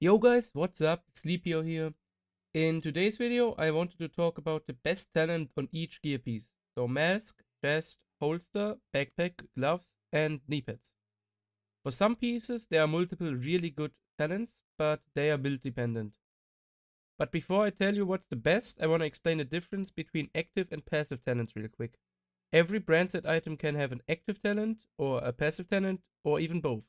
Yo guys, what's up? SleepY0 here. In today's video, I wanted to talk about the best talent on each gear piece. So mask, chest, holster, backpack, gloves, and knee pads. For some pieces, there are multiple really good talents, but they are build dependent. But before I tell you what's the best, I want to explain the difference between active and passive talents real quick. Every brand set item can have an active talent, or a passive talent, or even both.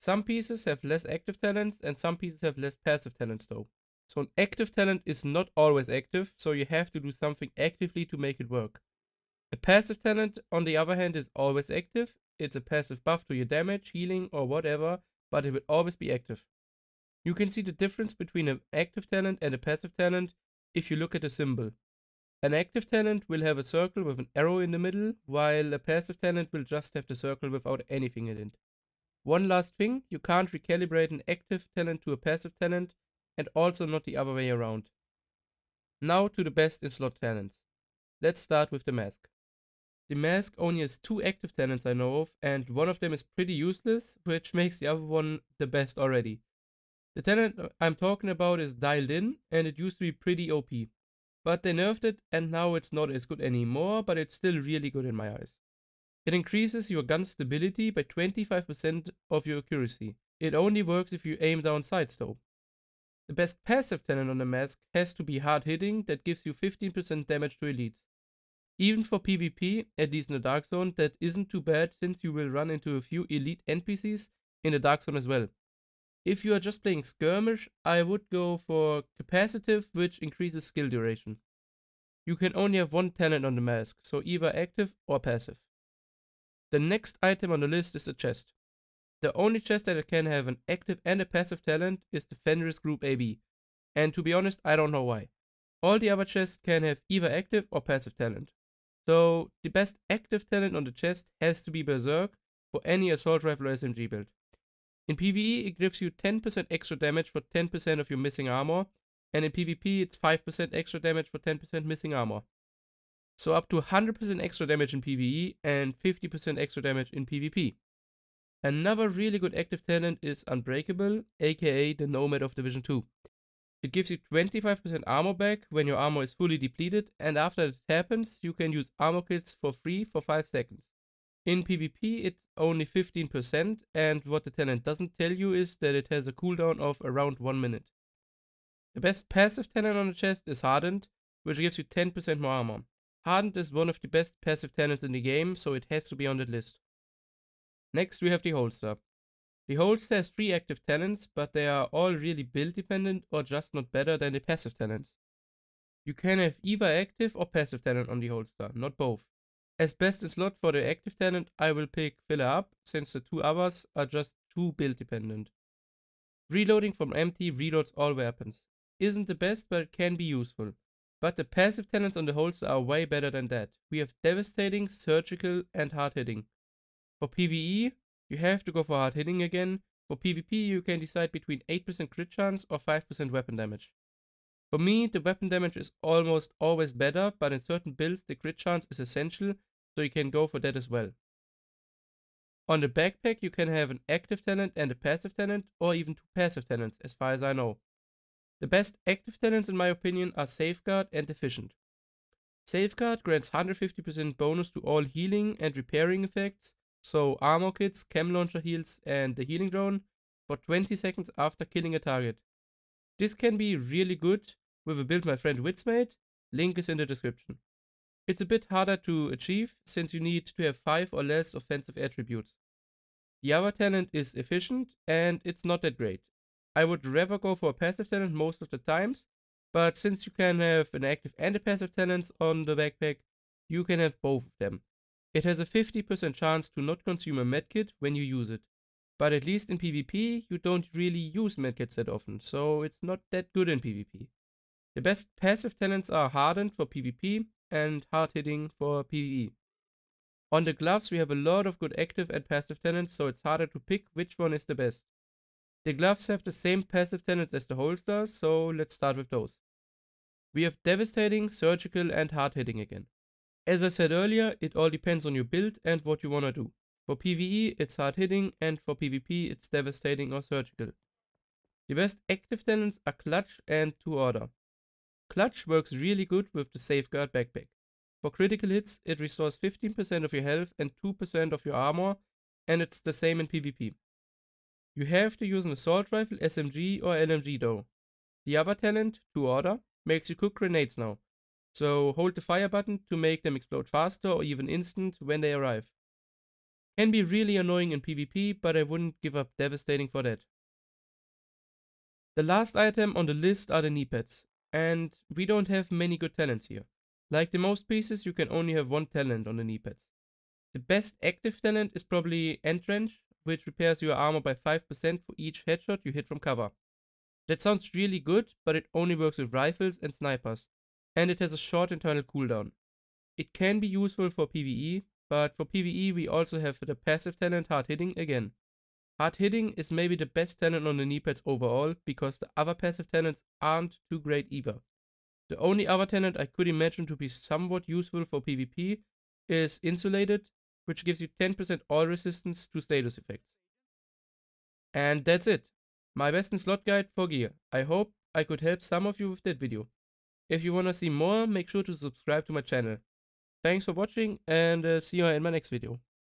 Some pieces have less active talents and some pieces have less passive talents though. So an active talent is not always active, so you have to do something actively to make it work. A passive talent, on the other hand, is always active. It's a passive buff to your damage, healing, or whatever, but it will always be active. You can see the difference between an active talent and a passive talent if you look at the symbol. An active talent will have a circle with an arrow in the middle, while a passive talent will just have the circle without anything in it. One last thing, you can't recalibrate an active talent to a passive talent, and also not the other way around. Now to the best in slot talents. Let's start with the mask. The mask only has two active talents I know of, and one of them is pretty useless, which makes the other one the best already. The talent I'm talking about is dialed in, and it used to be pretty OP. But they nerfed it, and now it's not as good anymore, but it's still really good in my eyes. It increases your gun stability by 25% of your accuracy. It only works if you aim down sights though. The best passive talent on the mask has to be hard hitting that gives you 15% damage to elites. Even for PvP, at least in the Dark Zone, that isn't too bad since you will run into a few elite NPCs in the Dark Zone as well. If you are just playing skirmish, I would go for capacitive, which increases skill duration. You can only have one talent on the mask, so either active or passive. The next item on the list is a chest. The only chest that can have an active and a passive talent is the Fenris Group AB. And to be honest, I don't know why. All the other chests can have either active or passive talent. So the best active talent on the chest has to be Berserk for any assault rifle SMG build. In PvE, it gives you 10% extra damage for 10% of your missing armor, and in PvP, it's 5% extra damage for 10% missing armor. So up to 100% extra damage in PvE and 50% extra damage in PvP. Another really good active talent is Unbreakable, aka the Nomad of Division 2. It gives you 25% armor back when your armor is fully depleted, and after it happens, you can use armor kits for free for 5 seconds. In PvP, it's only 15%, and what the talent doesn't tell you is that it has a cooldown of around 1 minute. The best passive talent on the chest is Hardened, which gives you 10% more armor. Hardened is one of the best passive talents in the game, so it has to be on that list. Next we have the Holster. The Holster has three active talents, but they are all really build dependent or just not better than the passive talents. You can have either active or passive talent on the Holster, not both. As best in slot for the active talent, I will pick Fill'er Up, since the two others are just too build dependent. Reloading from empty reloads all weapons. Isn't the best, but it can be useful. But the passive talents on the holster are way better than that. We have devastating, surgical, and hard hitting. For PvE, you have to go for hard hitting again. For PvP, you can decide between 8% crit chance or 5% weapon damage. For me, the weapon damage is almost always better, but in certain builds, the crit chance is essential, so you can go for that as well. On the backpack, you can have an active talent and a passive talent, or even two passive talents, as far as I know. The best active talents in my opinion are Safeguard and Efficient. Safeguard grants 150% bonus to all healing and repairing effects, so armor kits, chem launcher heals, and the healing drone, for 20 seconds after killing a target. This can be really good with a build my friend widdz made, link is in the description. It's a bit harder to achieve since you need to have 5 or less offensive attributes. The other talent is efficient and it's not that great. I would rather go for a passive talent most of the times, but since you can have an active and a passive talent on the backpack, you can have both of them. It has a 50% chance to not consume a medkit when you use it. But at least in PvP, you don't really use medkits that often, so it's not that good in PvP. The best passive talents are Hardened for PvP and Hard Hitting for PvE. On the gloves, we have a lot of good active and passive talents, so it's harder to pick which one is the best. The gloves have the same passive talents as the holsters, so let's start with those. We have devastating, surgical, and hard hitting again. As I said earlier, it all depends on your build and what you wanna do. For PvE, it's hard hitting, and for PvP, it's devastating or surgical. The best active talents are Clutch and Two Order. Clutch works really good with the Safeguard backpack. For critical hits, it restores 15% of your health and 2% of your armor, and it's the same in PvP. You have to use an assault rifle, SMG or LMG though. The other talent, to Order, makes you cook grenades now, so hold the fire button to make them explode faster or even instant when they arrive. Can be really annoying in PvP, but I wouldn't give up devastating for that. The last item on the list are the knee pads, and we don't have many good talents here. Like the most pieces, you can only have one talent on the knee pads. The best active talent is probably Entrench, which repairs your armor by 5% for each headshot you hit from cover. That sounds really good, but it only works with rifles and snipers, and it has a short internal cooldown. It can be useful for PvE, but for PvE we also have the passive talent Hard Hitting again. Hard Hitting is maybe the best talent on the knee pads overall, because the other passive talents aren't too great either. The only other talent I could imagine to be somewhat useful for PvP is Insulated, which gives you 10% all resistance to status effects. And that's it. My best in slot guide for gear. I hope I could help some of you with that video. If you wanna see more, make sure to subscribe to my channel. Thanks for watching and uh, see you in my next video.